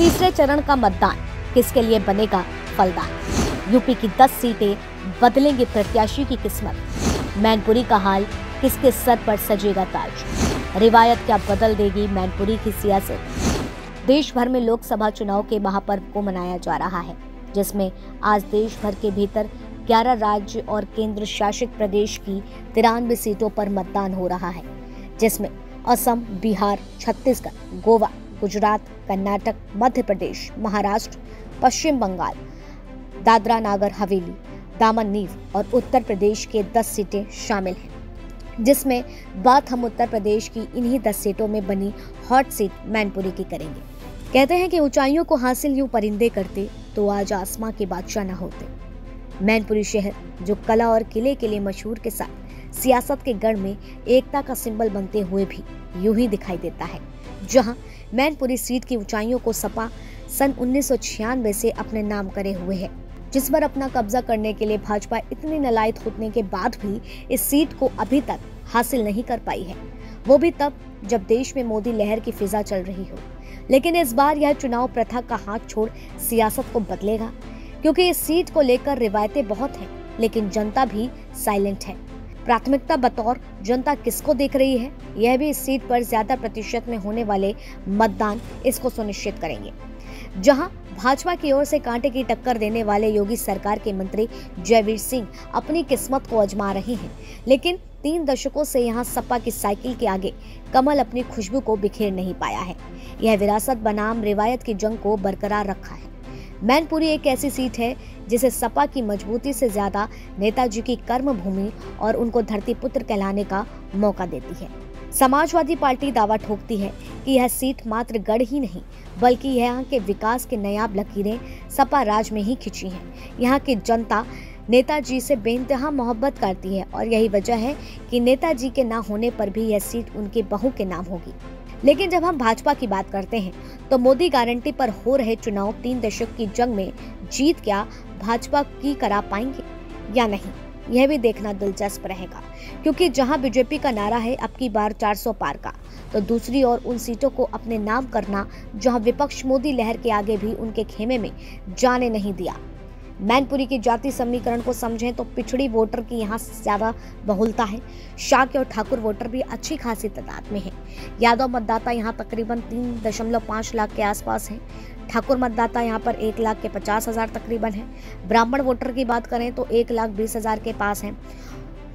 तीसरे चरण का मतदान किसके लिए बनेगा फलदान? यूपी की 10 सीटें बदलेंगे प्रत्याशी की किस्मत। मैनपुरी का हाल किसके सर पर सजेगा ताज? रिवायत क्या बदल देगी मैनपुरी की सियासत? देश भर में लोकसभा चुनाव के महापर्व को मनाया जा रहा है, जिसमें आज देश भर के भीतर 11 राज्य और केंद्र शासित प्रदेश की तिरानवे सीटों पर मतदान हो रहा है, जिसमें असम, बिहार, छत्तीसगढ़, गोवा गुजरात, कर्नाटक, मध्य प्रदेश, महाराष्ट्र, पश्चिम बंगाल, दादरा नागर, हवेली, दामन दीव और उत्तर प्रदेश के 10 सीटें शामिल हैं, जिसमें बात हम उत्तर प्रदेश की इन्हीं 10 सीटों में बनी हॉट सीट मैनपुरी की करेंगे। कहते हैं कि ऊंचाइयों को हासिल यूँ परिंदे करते तो आज आसमां के बादशाह न होते। मैनपुरी शहर, जो कला और किले के लिए मशहूर के साथ सियासत के गढ़ में एकता का सिंबल बनते हुए भी यूँ ही दिखाई देता है। जहाँ मैनपुरी सीट की ऊंचाइयों को सपा सन उन्नीस से अपने नाम करे हुए है। जिस पर अपना कब्जा करने के लिए भाजपा इतनी नलायत होने के बाद भी इस सीट को अभी तक हासिल नहीं कर पाई है। वो भी तब जब देश में मोदी लहर की फिजा चल रही हो। लेकिन इस बार यह चुनाव प्रथा का हाथ छोड़ सियासत को बदलेगा, क्योंकि इस सीट को लेकर रिवायतें बहुत हैं, लेकिन जनता भी साइलेंट है। प्राथमिकता बतौर जनता किसको देख रही है? यह भी इस सीट पर ज़्यादा प्रतिशत में होने वाले मतदान इसको सुनिश्चित करेंगे। जहाँ भाजपा की ओर से कांटे की टक्कर देने वाले योगी सरकार के मंत्री जयवीर सिंह अपनी किस्मत को अजमा रहे हैं। लेकिन तीन दशकों से यहाँ सपा की साइकिल के आगे कमल अपनी खुशबू को बिखेर नहीं पाया है। यह विरासत बनाम रिवायत की जंग को बरकरार रखा है। मैनपुरी एक ऐसी सीट है जिसे सपा की मजबूती से ज़्यादा नेताजी की कर्म भूमि और उनको धरती पुत्र कहलाने का मौका देती है। समाजवादी पार्टी दावा ठोकती है कि यह सीट मात्र गढ़ ही नहीं, बल्कि यहाँ के विकास के नयाब लकीरें सपा राज में ही खिंची हैं। यहाँ की जनता नेताजी से बेनतहा मोहब्बत करती है और यही वजह है कि नेताजी के ना होने पर भी यह सीट उनके बहू के नाम होगी। लेकिन जब हम भाजपा की बात करते हैं तो मोदी गारंटी पर हो रहे चुनाव तीन दशक की जंग में जीत क्या भाजपा की करा पाएँगे या नहीं, यह भी देखना दिलचस्प रहेगा। क्योंकि जहाँ बीजेपी का नारा है, अब की बार 400 पार का। तो दूसरी ओर उन सीटों को अपने नाम करना, जहाँ विपक्ष मोदी लहर के आगे भी उनके खेमे में जाने नहीं दिया। मैनपुरी की जाति समीकरण को समझें तो पिछड़ी वोटर की यहाँ ज़्यादा बहुलता है। शाक्य और ठाकुर वोटर भी अच्छी खासी तादाद में है। यादव मतदाता यहाँ तकरीबन तीन दशमलव पाँच लाख के आसपास हैं। ठाकुर मतदाता यहाँ पर एक लाख के पचास हज़ार तकरीबन है। ब्राह्मण वोटर की बात करें तो एक लाख बीस हज़ार के पास हैं।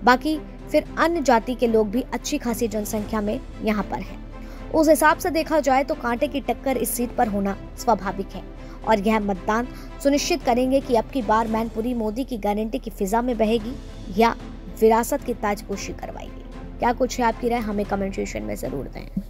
बाकी फिर अन्य जाति के लोग भी अच्छी खासी जनसंख्या में यहाँ पर हैं। उस हिसाब से देखा जाए तो कांटे की टक्कर इस सीट पर होना स्वाभाविक है। और यह मतदान सुनिश्चित करेंगे कि अब की बार मैनपुरी मोदी की गारंटी की फिजा में बहेगी या विरासत की ताजपोशी करवाएगी। क्या कुछ है आपकी राय? हमें कमेंट सेशन में ज़रूर दें।